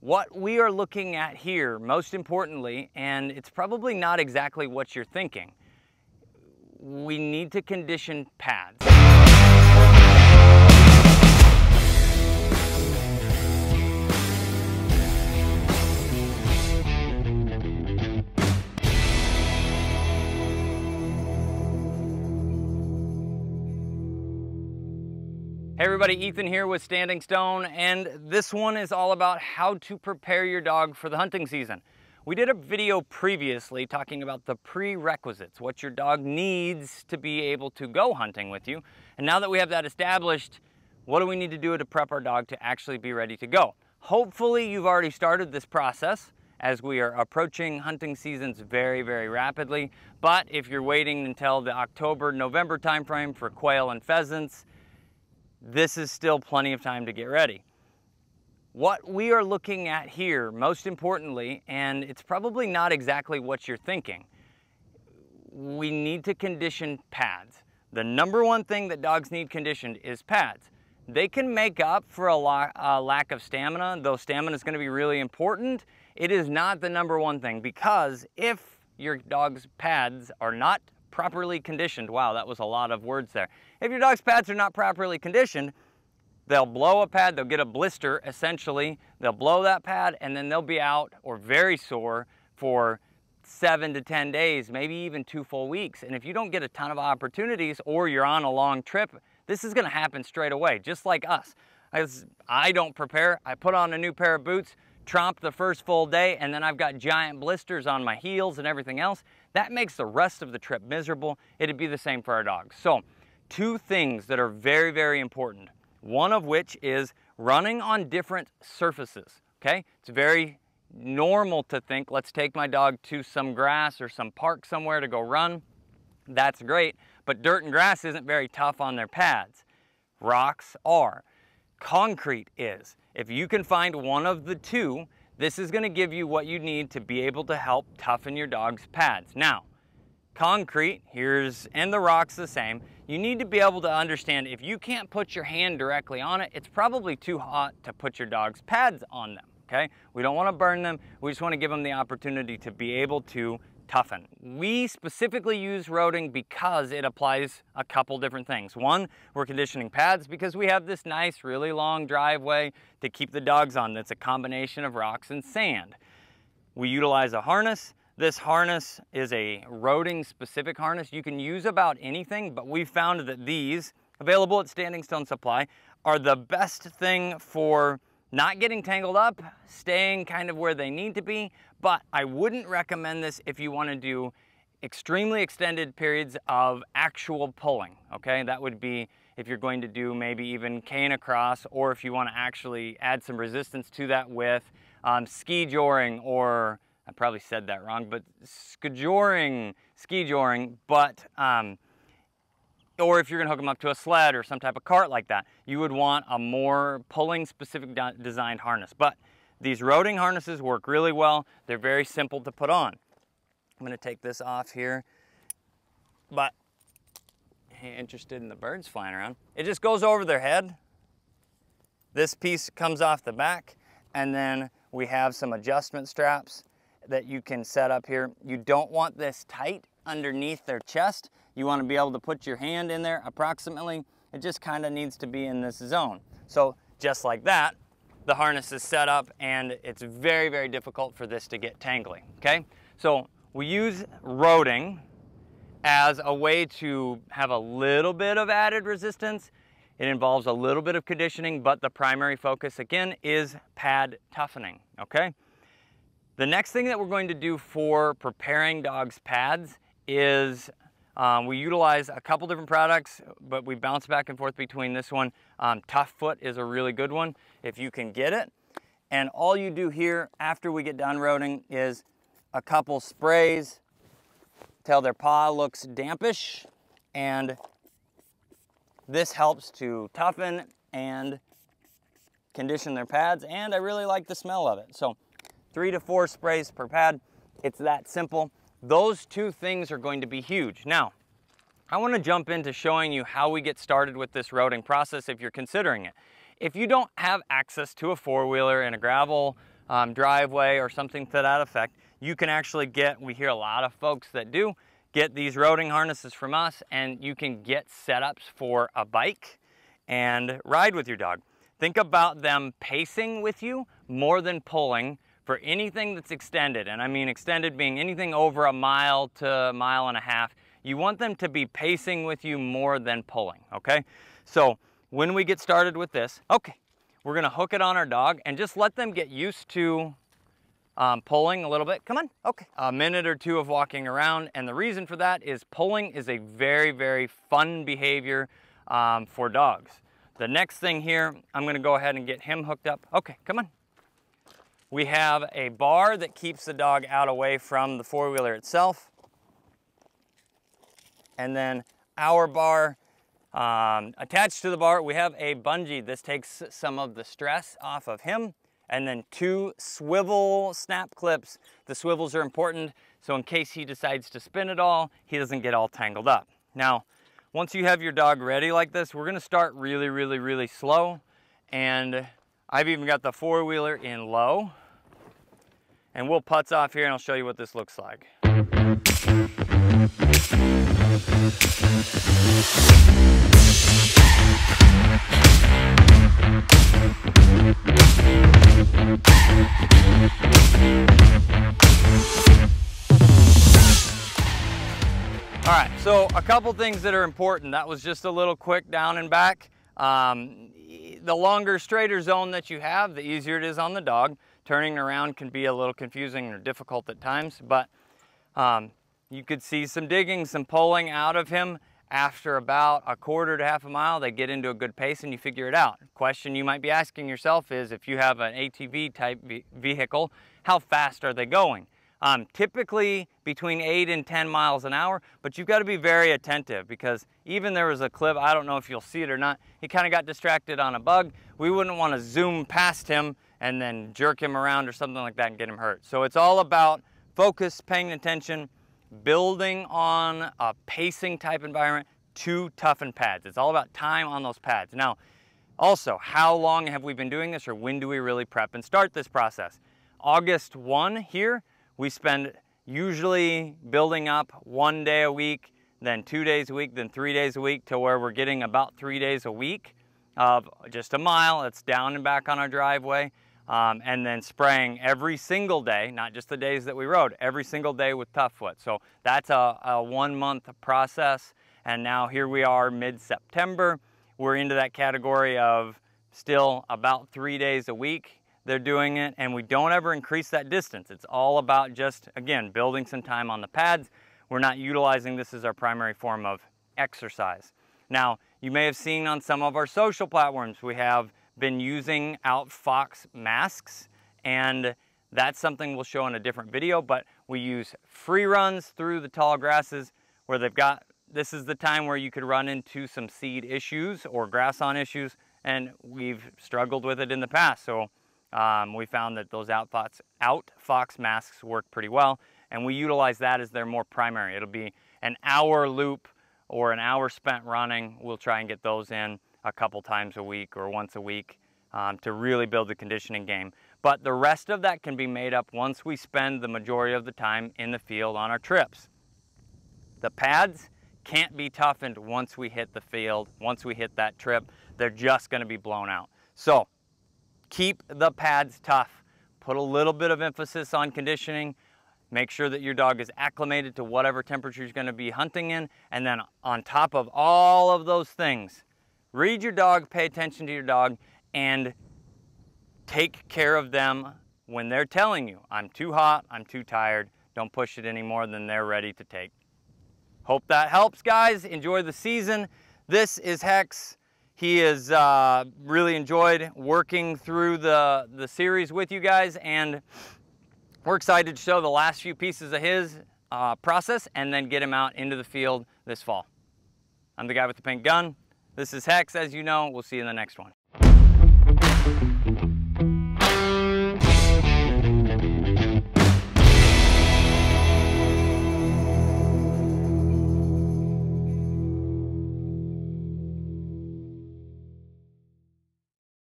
What we are looking at here, most importantly, and it's probably not exactly what you're thinking, we need to condition pads. Hey everybody, Ethan here with Standing Stone, and this one is all about how to prepare your dog for the hunting season. We did a video previously talking about the prerequisites, what your dog needs to be able to go hunting with you. And now that we have that established, what do we need to do to prep our dog to actually be ready to go? Hopefully you've already started this process as we are approaching hunting seasons very, very rapidly. But if you're waiting until the October, November timeframe for quail and pheasants, this is still plenty of time to get ready. What we are looking at here, most importantly, and it's probably not exactly what you're thinking, we need to condition pads. The number one thing that dogs need conditioned is pads. They can make up for a, a lack of stamina, though stamina is going to be really important. It is not the number one thing because if your dog's pads are not properly conditioned, wow, that was a lot of words there. If your dog's pads are not properly conditioned, they'll blow a pad, they'll get a blister essentially, they'll blow that pad and then they'll be out or very sore for seven to 10 days, maybe even two full weeks. And if you don't get a ton of opportunities or you're on a long trip, this is gonna happen straight away, just like us. As I don't prepare, I put on a new pair of boots, tromp the first full day, and then I've got giant blisters on my heels and everything else. That makes the rest of the trip miserable. It'd be the same for our dogs. So two things that are very, very important. One of which is running on different surfaces, okay? It's very normal to think, let's take my dog to some grass or some park somewhere to go run. That's great, but dirt and grass isn't very tough on their pads. Rocks are. Concrete is. If you can find one of the two, this is gonna give you what you need to be able to help toughen your dog's pads. Now, concrete, here's, and the rock's the same, you need to be able to understand if you can't put your hand directly on it, it's probably too hot to put your dog's pads on them, okay? We don't wanna burn them, we just wanna give them the opportunity to be able to toughen. We specifically use roading because it applies a couple different things. One, we're conditioning pads because we have this nice, really long driveway to keep the dogs on that's a combination of rocks and sand. We utilize a harness this harness is a roading specific harness. You can use about anything, but we found that these, available at Standing Stone Supply, are the best thing for not getting tangled up, staying kind of where they need to be, but I wouldn't recommend this if you wanna do extremely extended periods of actual pulling, okay? That would be if you're going to do maybe even canicross, or if you wanna actually add some resistance to that with um, ski joring or I probably said that wrong, but skijoring, ski joring, but, um, or if you're gonna hook them up to a sled or some type of cart like that, you would want a more pulling specific designed harness. But these roading harnesses work really well. They're very simple to put on. I'm gonna take this off here, but hey, interested in the birds flying around. It just goes over their head. This piece comes off the back, and then we have some adjustment straps that you can set up here. You don't want this tight underneath their chest. You want to be able to put your hand in there approximately. It just kind of needs to be in this zone. So just like that, the harness is set up and it's very, very difficult for this to get tangly, okay? So we use roading as a way to have a little bit of added resistance. It involves a little bit of conditioning, but the primary focus again is pad toughening, okay? The next thing that we're going to do for preparing dogs' pads is um, we utilize a couple different products, but we bounce back and forth between this one. Um, Tough Foot is a really good one if you can get it. And all you do here after we get done roading is a couple sprays till their paw looks dampish. And this helps to toughen and condition their pads. And I really like the smell of it. So three to four sprays per pad. It's that simple. Those two things are going to be huge. Now, I wanna jump into showing you how we get started with this roading process if you're considering it. If you don't have access to a four-wheeler and a gravel um, driveway or something to that effect, you can actually get, we hear a lot of folks that do, get these roading harnesses from us and you can get setups for a bike and ride with your dog. Think about them pacing with you more than pulling for anything that's extended. And I mean extended being anything over a mile to a mile and a half. You want them to be pacing with you more than pulling, okay? So when we get started with this, okay, we're gonna hook it on our dog and just let them get used to um, pulling a little bit. Come on, okay. A minute or two of walking around. And the reason for that is pulling is a very, very fun behavior um, for dogs. The next thing here, I'm gonna go ahead and get him hooked up. Okay, come on. We have a bar that keeps the dog out away from the four-wheeler itself. And then our bar, um, attached to the bar, we have a bungee. This takes some of the stress off of him and then two swivel snap clips. The swivels are important, so in case he decides to spin it all, he doesn't get all tangled up. Now, once you have your dog ready like this, we're gonna start really, really, really slow. And I've even got the four-wheeler in low. And we'll putz off here and I'll show you what this looks like. All right, so a couple things that are important. That was just a little quick down and back. Um, the longer, straighter zone that you have, the easier it is on the dog. Turning around can be a little confusing or difficult at times, but um, you could see some digging, some pulling out of him. After about a quarter to half a mile, they get into a good pace and you figure it out. Question you might be asking yourself is if you have an ATV type vehicle, how fast are they going? Um, typically between 8 and 10 miles an hour, but you've got to be very attentive because even there was a clip, I don't know if you'll see it or not, he kind of got distracted on a bug. We wouldn't want to zoom past him and then jerk him around or something like that and get him hurt. So it's all about focus, paying attention, building on a pacing type environment to toughen pads. It's all about time on those pads. Now, also, how long have we been doing this or when do we really prep and start this process? August 1 here, we spend usually building up one day a week, then two days a week, then three days a week to where we're getting about three days a week of just a mile. It's down and back on our driveway. Um, and then spraying every single day, not just the days that we rode, every single day with Toughfoot. So that's a, a one month process. And now here we are mid-September. We're into that category of still about three days a week they're doing it and we don't ever increase that distance. It's all about just, again, building some time on the pads. We're not utilizing this as our primary form of exercise. Now, you may have seen on some of our social platforms, we have been using Outfox masks and that's something we'll show in a different video, but we use free runs through the tall grasses where they've got, this is the time where you could run into some seed issues or grass awn issues and we've struggled with it in the past. So um, we found that those Outfox, Outfox masks work pretty well, and we utilize that as their more primary. It'll be an hour loop or an hour spent running. We'll try and get those in a couple times a week or once a week um, to really build the conditioning game. But the rest of that can be made up once we spend the majority of the time in the field on our trips. The pads can't be toughened once we hit the field, once we hit that trip. They're just gonna be blown out. So Keep the pads tough. Put a little bit of emphasis on conditioning. Make sure that your dog is acclimated to whatever temperature you're gonna be hunting in. And then on top of all of those things, read your dog, pay attention to your dog, and take care of them when they're telling you, I'm too hot, I'm too tired, don't push it any more than they're ready to take. Hope that helps, guys. Enjoy the season. This is Hex. He has uh, really enjoyed working through the, the series with you guys and we're excited to show the last few pieces of his uh, process and then get him out into the field this fall. I'm the guy with the pink gun. This is Hex, as you know. We'll see you in the next one.